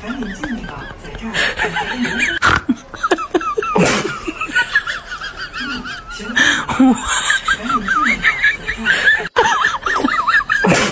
赶紧进去吧，在这儿。行。